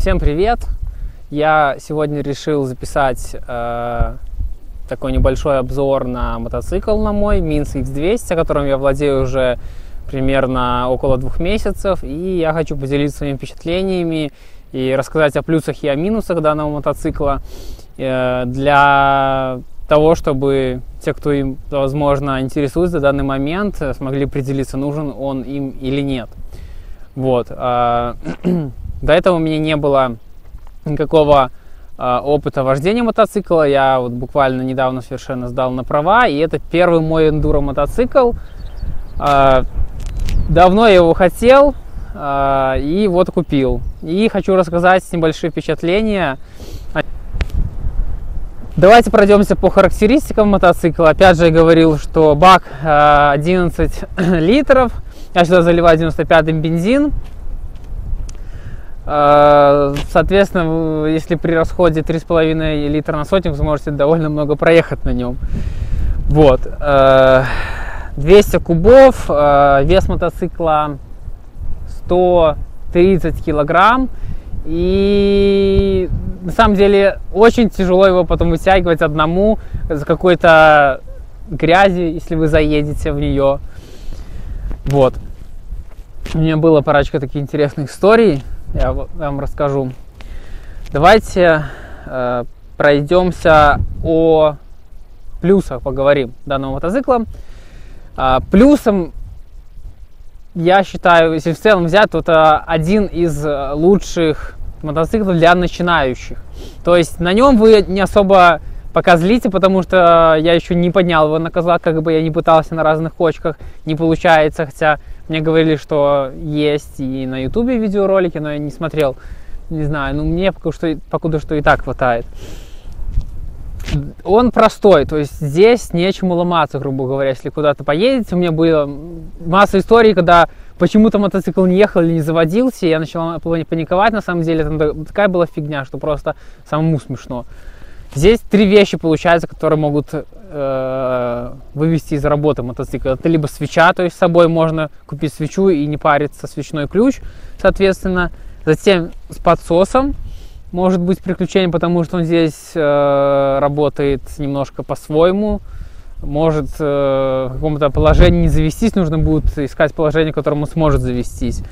Всем привет! Я сегодня решил записать э, такой небольшой обзор на мотоцикл на мой Minsk X200, которым я владею уже примерно около двух месяцев. И я хочу поделиться своими впечатлениями и рассказать о плюсах и о минусах данного мотоцикла э, для того, чтобы те, кто им, возможно, интересуется в данный момент, смогли определиться, нужен он им или нет. Вот. Э, до этого у меня не было никакого э, опыта вождения мотоцикла. Я вот буквально недавно совершенно сдал на права, и это первый мой эндуро мотоцикл. Э, давно я его хотел, э, и вот купил. И хочу рассказать небольшие впечатления. Давайте пройдемся по характеристикам мотоцикла. Опять же, я говорил, что бак 11 литров. Я сюда заливаю 95-м бензин. Э, соответственно, если при расходе 3,5 литра на сотню, вы сможете довольно много проехать на нем. Вот. 200 э, кубов, э, вес мотоцикла 130 килограмм. И на самом деле очень тяжело его потом вытягивать одному за какой-то грязи, если вы заедете в нее. Вот. У меня была парочка таких интересных историй я вам расскажу. Давайте э, пройдемся о плюсах, поговорим данного мотоцикла. Э, плюсом я считаю, если в целом взять, то это один из лучших мотоциклов для начинающих. То есть на нем вы не особо покозлите, потому что я еще не поднял его на козла, как бы я не пытался на разных кочках, не получается, хотя мне говорили, что есть и на ютубе видеоролики, но я не смотрел. Не знаю, ну мне пока что, покуда что и так хватает. Он простой, то есть здесь нечему ломаться, грубо говоря, если куда-то поедете. У меня было масса историй, когда почему-то мотоцикл не ехал или не заводился, и я начала паниковать, на самом деле, там такая была фигня, что просто самому смешно. Здесь три вещи получается, которые могут э, вывести из работы мотоцикл. Это либо свеча, то есть с собой можно купить свечу и не париться, свечной ключ, соответственно. Затем с подсосом может быть приключение, потому что он здесь э, работает немножко по-своему. Может э, в каком-то положении не завестись, нужно будет искать положение, в котором сможет завестись.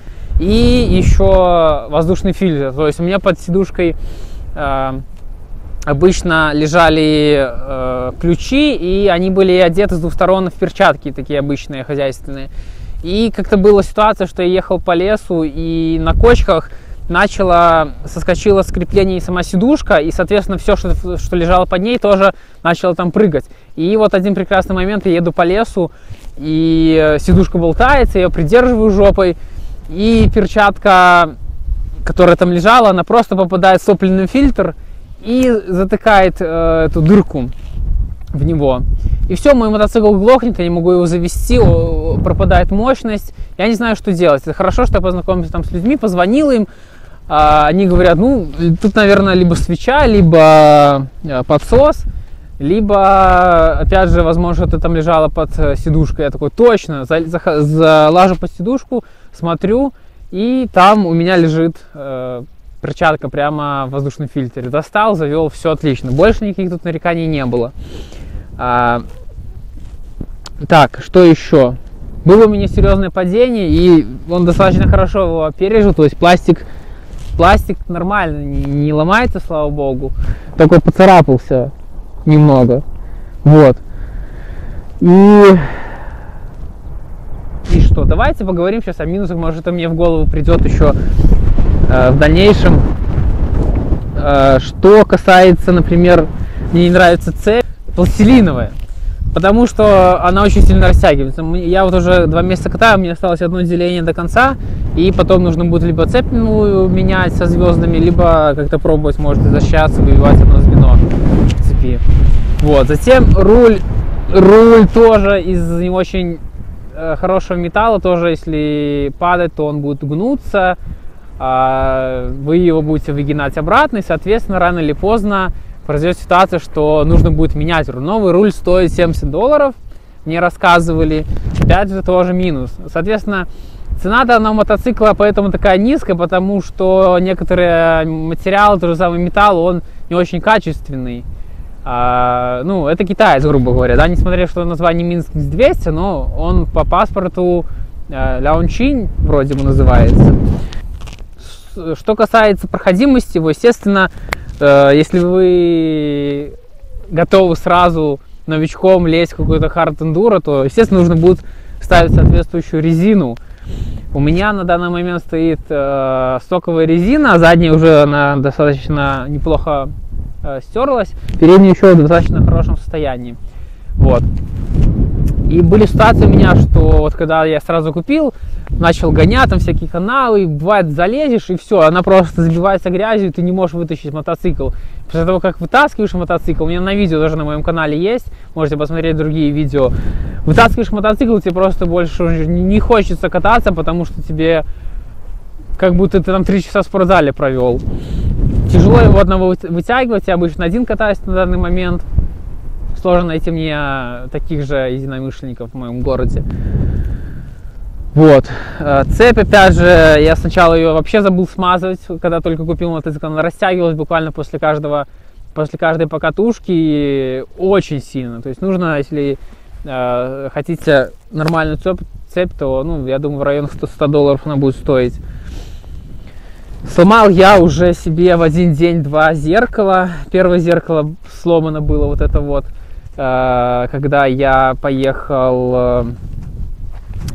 И еще воздушный фильтр. То есть у меня под сидушкой э, обычно лежали э, ключи, и они были одеты с двух сторон в перчатки, такие обычные, хозяйственные. И как-то была ситуация, что я ехал по лесу, и на кочках начала, соскочила с и сама сидушка, и, соответственно, все, что, что лежало под ней, тоже начало там прыгать. И вот один прекрасный момент, я еду по лесу, и сидушка болтается, я ее придерживаю жопой, и перчатка, которая там лежала, она просто попадает в топливный фильтр, и затыкает э, эту дырку в него. И все, мой мотоцикл глохнет, я не могу его завести, пропадает мощность. Я не знаю, что делать. Это хорошо, что я познакомился там с людьми, позвонил им. А, они говорят, ну, тут, наверное, либо свеча, либо э, подсос, либо, опять же, возможно, это там лежало под э, сидушкой. Я такой, точно, залажу под сидушку, смотрю, и там у меня лежит э, перчатка прямо в воздушном фильтре. Достал, завел, все отлично. Больше никаких тут нареканий не было. А, так, что еще? Было у меня серьезное падение, и он достаточно хорошо его пережил. То есть пластик, пластик нормально, не, не ломается, слава богу. Только поцарапался немного. Вот. И и что? Давайте поговорим сейчас о минусах. Может, это мне в голову придет еще в дальнейшем. Э, что касается, например, мне не нравится цепь пластилиновая, потому что она очень сильно растягивается. Я вот уже два месяца катаю, мне осталось одно деление до конца, и потом нужно будет либо цепь менять со звездами, либо как-то пробовать, может, защищаться, выбивать одно звено цепи. Вот. Затем руль, руль тоже из не очень э, хорошего металла, тоже если падать, то он будет гнуться, вы его будете выгинать обратно, и, соответственно, рано или поздно произойдет ситуация, что нужно будет менять руль. Новый руль стоит 70 долларов, мне рассказывали. Опять же, тоже минус. Соответственно, Цена данного мотоцикла поэтому такая низкая, потому что некоторые материалы, тот же самый металл, он не очень качественный. А, ну, это китаец, грубо говоря, да, несмотря что название Минск 200, но он по паспорту э, Ляончин вроде бы называется. Что касается проходимости его, естественно, э, если вы готовы сразу новичком лезть в какой-то хард эндуро, то, естественно, нужно будет ставить соответствующую резину. У меня на данный момент стоит э, стоковая резина, а задняя уже она достаточно неплохо э, стерлась, передняя еще в достаточно хорошем состоянии. Вот. И были ситуации у меня, что вот когда я сразу купил, начал гонять, там всякие каналы, бывает залезешь и все, она просто забивается грязью, и ты не можешь вытащить мотоцикл. После того, как вытаскиваешь мотоцикл, у меня на видео тоже на моем канале есть, можете посмотреть другие видео. Вытаскиваешь мотоцикл, тебе просто больше не хочется кататься, потому что тебе как будто ты там три часа в спортзале провел. Тяжело его одного вытягивать, я обычно один катаюсь на данный момент. Сложно найти мне таких же единомышленников в моем городе. Вот. Э, цепь, опять же, я сначала ее вообще забыл смазывать, когда только купил мотоцикл. Она растягивалась буквально после каждого, после каждой покатушки очень сильно. То есть нужно, если э, хотите нормальную цепь, цепь, то, ну, я думаю, в районе 100, 100 долларов она будет стоить. Сломал я уже себе в один день два зеркала. Первое зеркало сломано было вот это вот, когда я поехал э,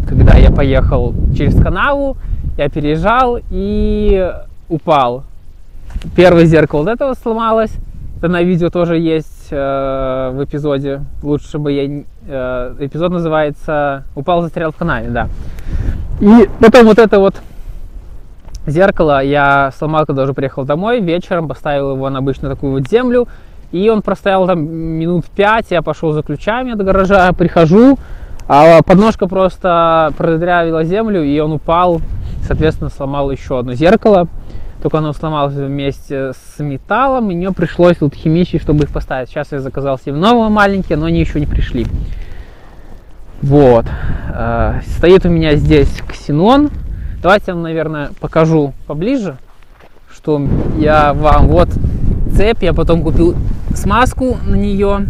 когда я поехал через канаву, я переезжал и упал. Первое зеркало вот этого сломалось. Это на видео тоже есть э, в эпизоде. Лучше бы я... Э, эпизод называется «Упал, застрял в канаве», да. И потом вот это вот зеркало я сломал, когда уже приехал домой. Вечером поставил его на обычную такую вот землю. И он простоял там минут пять. Я пошел за ключами от гаража, прихожу, а подножка просто продырявила землю, и он упал, соответственно, сломал еще одно зеркало. Только оно сломалось вместе с металлом, и мне пришлось тут химичить, чтобы их поставить. Сейчас я заказал себе новые маленькие, но они еще не пришли. Вот. Э, стоит у меня здесь ксенон. Давайте я вам, наверное, покажу поближе, что я вам... Вот цепь, я потом купил смазку на нее.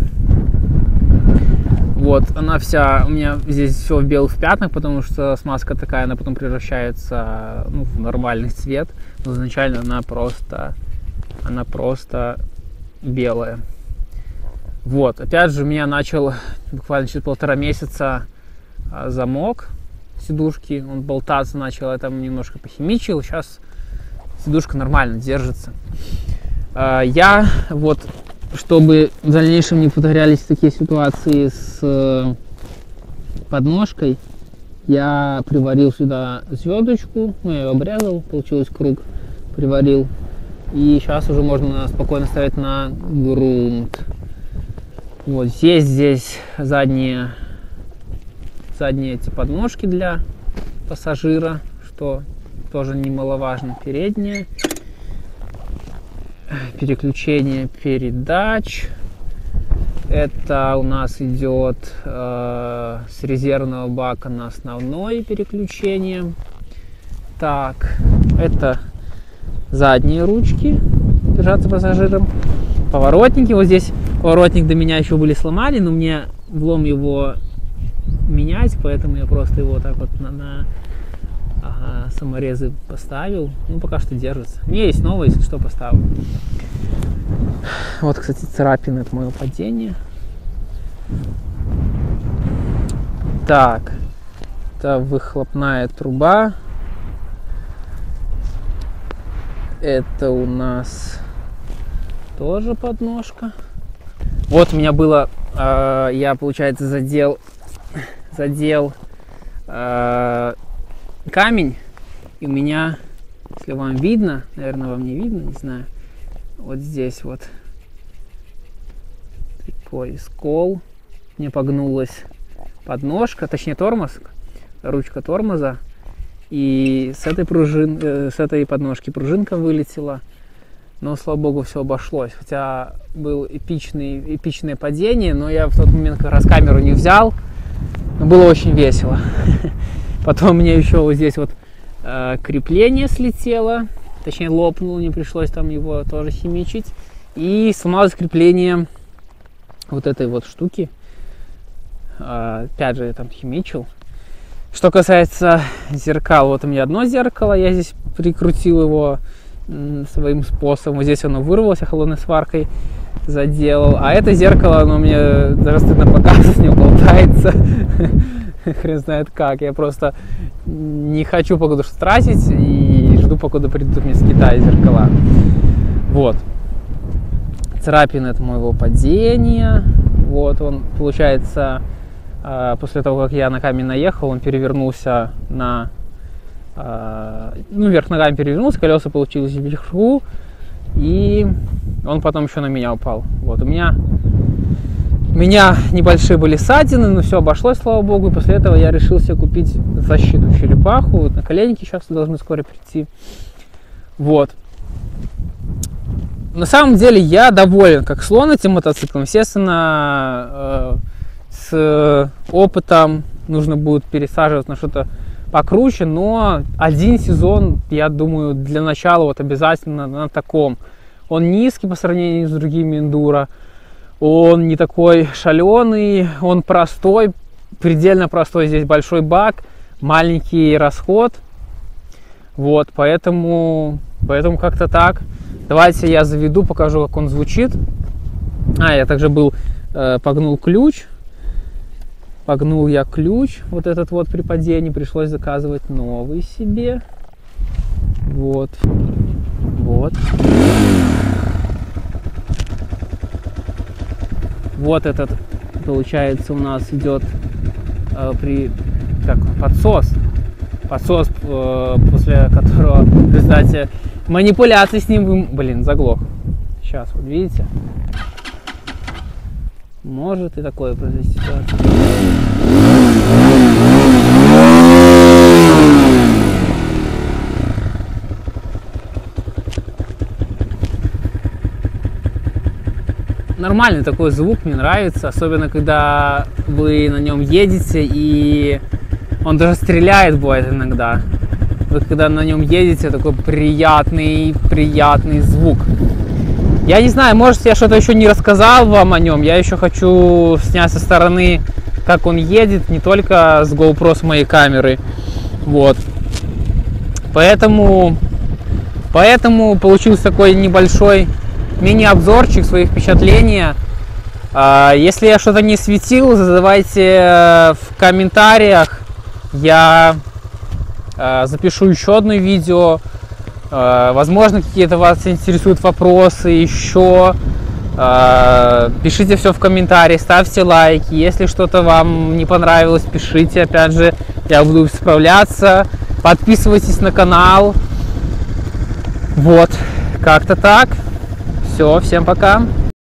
Вот, она вся, у меня здесь все в белых пятнах, потому что смазка такая, она потом превращается ну, в нормальный цвет. Но изначально она просто, она просто белая. Вот, опять же, у меня начал буквально через полтора месяца а, замок сидушки, он болтаться начал, я там немножко похимичил, сейчас сидушка нормально держится. А, я вот чтобы в дальнейшем не повторялись такие ситуации с э, подножкой, я приварил сюда звездочку, ну, я ее обрезал, получилось круг, приварил. И сейчас уже можно спокойно ставить на грунт. Вот здесь, здесь задние, задние эти подножки для пассажира, что тоже немаловажно. Передние переключение передач. Это у нас идет э, с резервного бака на основное переключение. Так, это задние ручки, держаться пассажиром. Поворотники, вот здесь поворотник до меня еще были сломали, но мне влом его менять, поэтому я просто его так вот на, на Саморезы поставил. Ну, пока что держится. Не, есть новые, если что, поставил. Вот, кстати, царапины от моего падения. Так. Это выхлопная труба. Это у нас тоже подножка. Вот у меня было, э, я, получается, задел, задел э, камень, и у меня, если вам видно, наверное, вам не видно, не знаю, вот здесь вот такой скол, мне погнулась подножка, точнее тормоз, ручка тормоза, и с этой пружин, э, с этой подножки пружинка вылетела, но слава богу все обошлось, хотя был эпичный, эпичное падение, но я в тот момент как раз камеру не взял, но было очень весело. Потом мне еще вот здесь вот э, крепление слетело, точнее лопнуло, мне пришлось там его тоже химичить. И сломалось крепление вот этой вот штуки. Э, опять же, я там химичил. Что касается зеркал, вот у меня одно зеркало, я здесь прикрутил его своим способом. Здесь оно вырвалось холодной сваркой заделал. А это зеркало, оно мне даже стыдно показывать, не болтается. Хрен знает как. Я просто не хочу покуда что тратить и жду, покуда придут мне с Китая зеркала. Вот. Царапины от моего падения. Вот он, получается, а, после того, как я на камень наехал, он перевернулся на... А, ну, вверх ногами перевернулся, колеса получились вверху, и он потом еще на меня упал. Вот, у меня, у меня небольшие были ссадины, но все обошлось, слава богу, и после этого я решил себе купить защиту черепаху, вот на коленники сейчас должны скоро прийти. Вот. На самом деле я доволен, как слон этим мотоциклом. Естественно, э, с опытом нужно будет пересаживать на что-то покруче, но один сезон, я думаю, для начала вот обязательно на таком. Он низкий по сравнению с другими эндуро, он не такой шаленый, он простой, предельно простой. Здесь большой бак, маленький расход. Вот, поэтому, поэтому как-то так. Давайте я заведу, покажу, как он звучит. А, я также был, э, погнул ключ Погнул я ключ, вот этот вот при падении, пришлось заказывать новый себе. Вот. Вот. Вот этот, получается, у нас идет э, при как подсос. Подсос, э, после которого в результате манипуляции с ним, блин, заглох. Сейчас, вот видите? Может и такое произойти ситуация. Нормальный такой звук, мне нравится, особенно когда вы на нем едете и он даже стреляет бывает иногда. Вы когда на нем едете, такой приятный, приятный звук. Я не знаю, может я что-то еще не рассказал вам о нем. Я еще хочу снять со стороны, как он едет, не только с GoPro с моей камеры. Вот. Поэтому, поэтому получился такой небольшой мини-обзорчик, своих впечатления. А, если я что-то не светил, задавайте э, в комментариях. Я э, запишу еще одно видео Э, возможно, какие-то вас интересуют вопросы еще. Пишите все в комментарии, ставьте лайки. Если что-то вам не понравилось, пишите. Опять же, я буду справляться. Подписывайтесь на канал. Вот, как-то так. Все, всем пока.